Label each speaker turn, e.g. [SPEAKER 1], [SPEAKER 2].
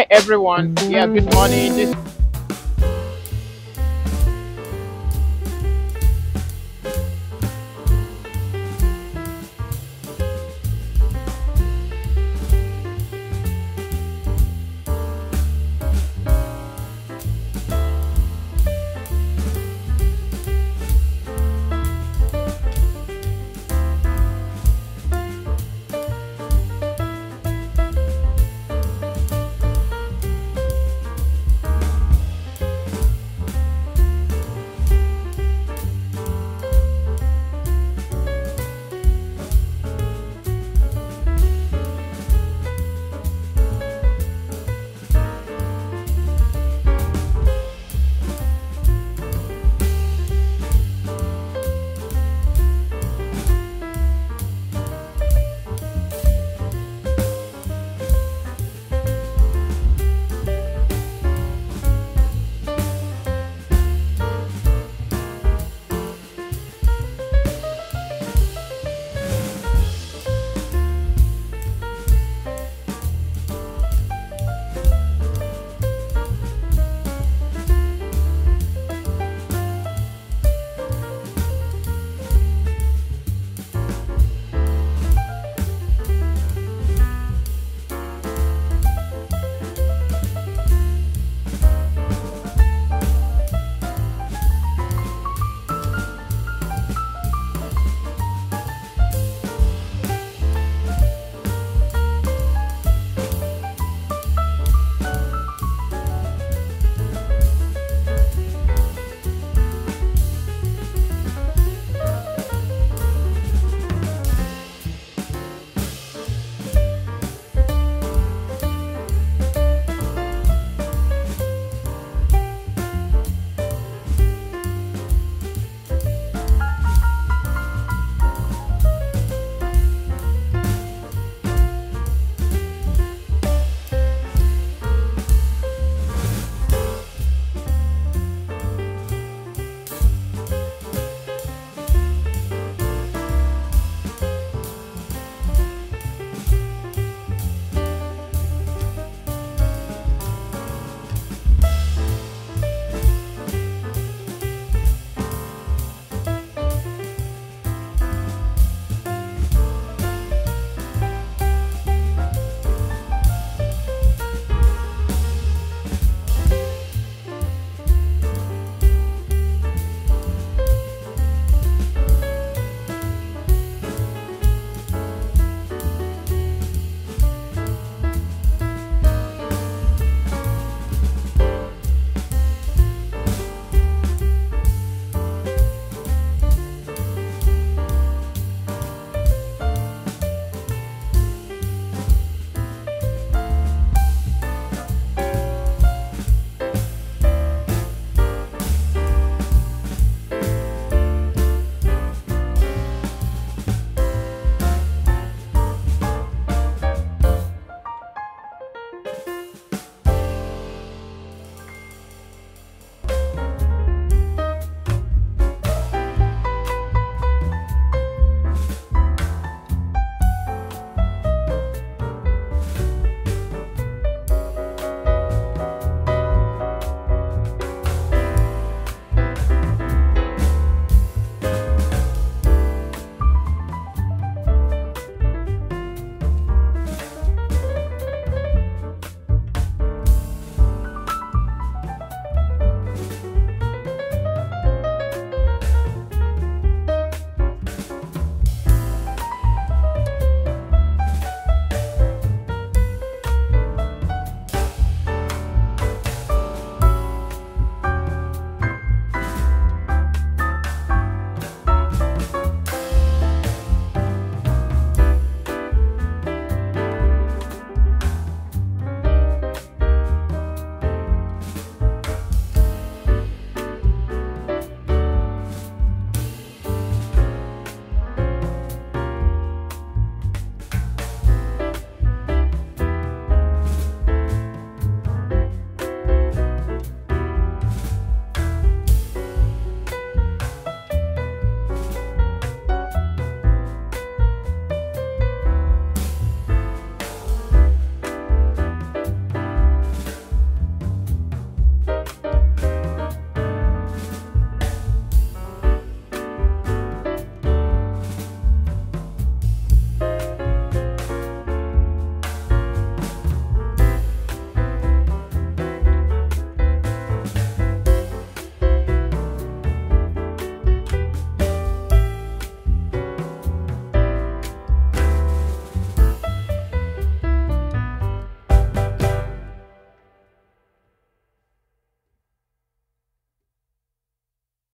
[SPEAKER 1] Hi everyone. Yeah, good morning. This